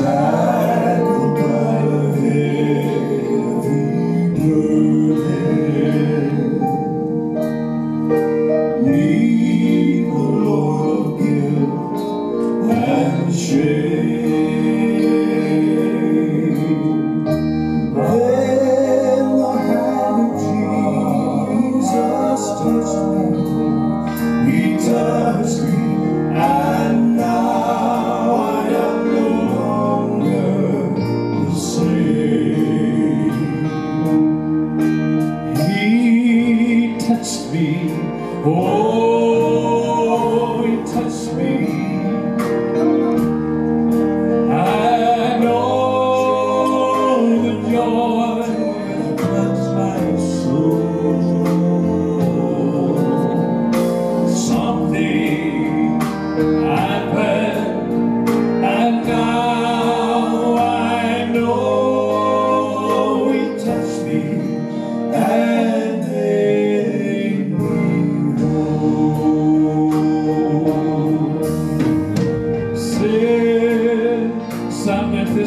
Gracias. Oh.